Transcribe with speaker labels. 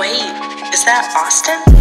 Speaker 1: Wait, is that Austin?